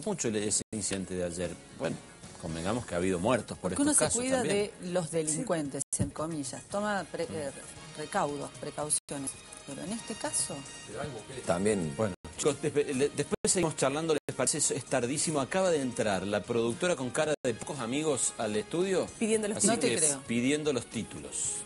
preocupó mucho ese incidente de ayer. Bueno, convengamos que ha habido muertos por estos uno casos se cuida también. de los delincuentes, en comillas, toma pre- eh, recaudos, precauciones. Pero en este caso, También, Bueno, chicos, después seguimos charlando, ¿les parece? Es- tardísimo, acaba de entrar la productora con cara de pocos amigos al estudio. Pidiendo los Así títulos. No te creo. Pidiendo los títulos.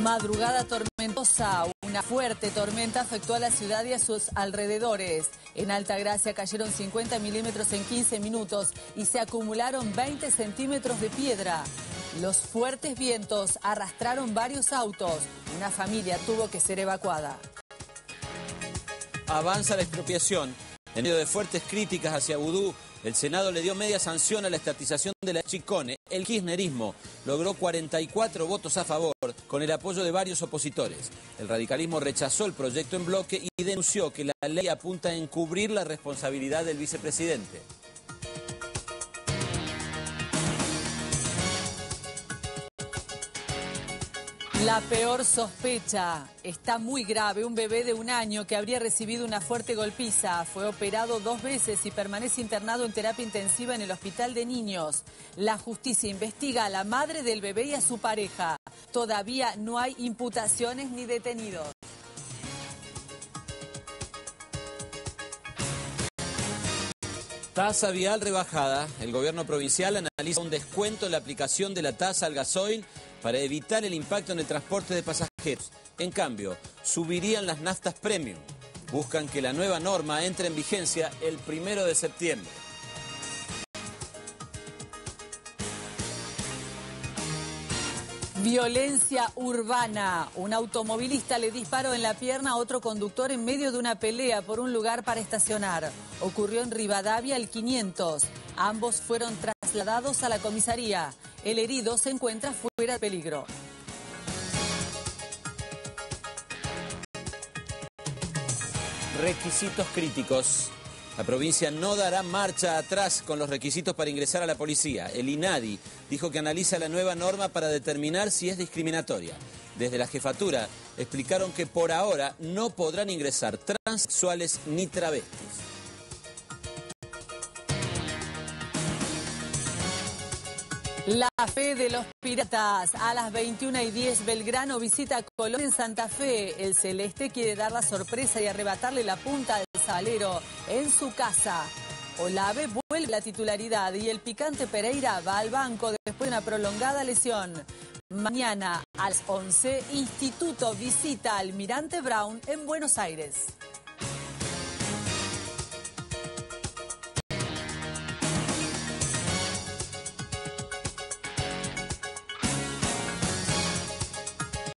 Madrugada tormentosa, una fuerte tormenta afectó a la ciudad y a sus alrededores. En Altagracia cayeron 50 milímetros en 15 minutos y se acumularon 20 centímetros de piedra. Los fuertes vientos arrastraron varios autos. Una familia tuvo que ser evacuada. Avanza la expropiación. En medio de fuertes críticas hacia Vudú, el Senado le dio media sanción a la estatización de la Chicone. El kirchnerismo logró 44 votos a favor, con el apoyo de varios opositores. El radicalismo rechazó el proyecto en bloque y denunció que la ley apunta a encubrir la responsabilidad del vicepresidente. La peor sospecha está muy grave. Un bebé de un año que habría recibido una fuerte golpiza fue operado dos veces y permanece internado en terapia intensiva en el hospital de niños. La justicia investiga a la madre del bebé y a su pareja. Todavía no hay imputaciones ni detenidos. Tasa vial rebajada. El gobierno provincial analiza un descuento en la aplicación de la tasa al gasoil para evitar el impacto en el transporte de pasajeros. En cambio, subirían las naftas premium. Buscan que la nueva norma entre en vigencia el primero de septiembre. Violencia urbana. Un automovilista le disparó en la pierna a otro conductor en medio de una pelea por un lugar para estacionar. Ocurrió en Rivadavia el 500. Ambos fueron trasladados a la comisaría. El herido se encuentra fuera de peligro. Requisitos críticos. La provincia no dará marcha atrás con los requisitos para ingresar a la policía. El INADI dijo que analiza la nueva norma para determinar si es discriminatoria. Desde la jefatura explicaron que por ahora no podrán ingresar transexuales ni travestis. La fe de los piratas. A las 21 y 10, Belgrano visita Colón en Santa Fe. El Celeste quiere dar la sorpresa y arrebatarle la punta al salero en su casa. Olave vuelve a la titularidad y el picante Pereira va al banco después de una prolongada lesión. Mañana a las 11, Instituto visita al Almirante Brown en Buenos Aires.